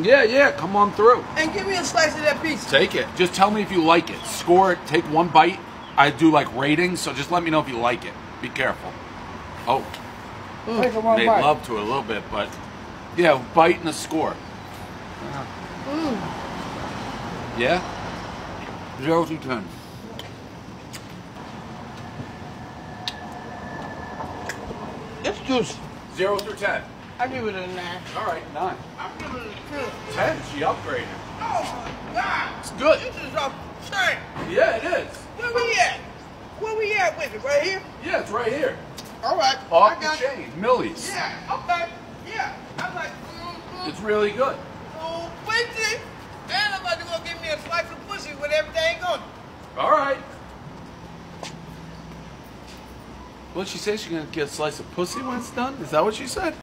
Yeah, yeah, come on through. And give me a slice of that pizza. Take it. Just tell me if you like it. Score it. Take one bite. I do like ratings, so just let me know if you like it. Be careful. Oh, Take a one made bite. love to it a little bit, but yeah, bite and a score. Mm. Yeah? Zero to ten. It's juicy. Zero through ten. I give it a nine. All right, nine. I give it a two. Ten. She upgraded. Oh my God. It's good. This is a shame. Yeah, it is. Where we at? Where we at with it? Right here? Yeah, it's right here. All right. Off I the got chain. Millie's. Yeah. Okay. Yeah. I'm like, mm-hmm. It's really good. Oh, wait till. And I'm about to go get me a slice of pussy with everything on it. All right. What'd she say? She's gonna get a slice of pussy when it's done? Is that what she said?